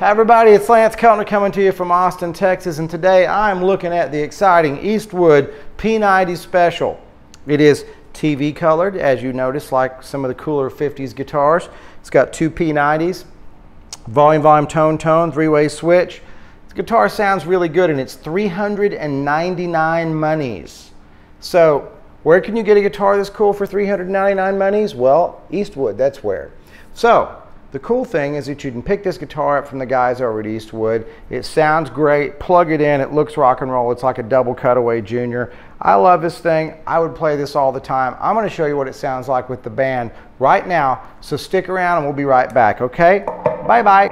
everybody, it's Lance Keltner coming to you from Austin, Texas, and today I'm looking at the exciting Eastwood P90 Special. It is TV colored, as you notice, like some of the cooler 50s guitars. It's got two P90s, volume, volume, tone, tone, three-way switch. This guitar sounds really good, and it's 399 monies. So where can you get a guitar this cool for 399 monies? Well, Eastwood, that's where. So the cool thing is that you can pick this guitar up from the guys over at Eastwood. It sounds great. Plug it in. It looks rock and roll. It's like a double cutaway junior. I love this thing. I would play this all the time. I'm going to show you what it sounds like with the band right now. So stick around and we'll be right back, okay? Bye-bye.